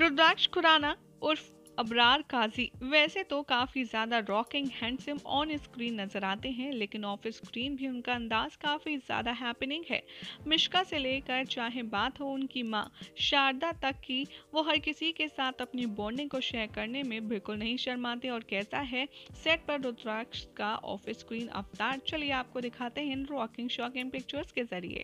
रुद्राक्ष खुराना उर्फ अबरार काजी। वैसे तो काफ़ी ज़्यादा रॉकिंग हैंडसम ऑन स्क्रीन नज़र आते हैं, लेकिन ऑफ़ स्क्रीन भी उनका अंदाज काफ़ी ज़्यादा हैपनिंग है। मिश्का से लेकर चाहे बात हो उनकी माँ, शारदा तक की वो हर किसी के साथ अपनी बॉन्डिंग को शेयर करने में बिल्कुल नहीं शर्माते और कैसा है सेट पर रुद्राक्ष का ऑफ़ स्क्रीन अवतार। चलिए आपको दिखाते हैं रॉकिंग शॉकिंग पिक्चर्स के ज़रिए।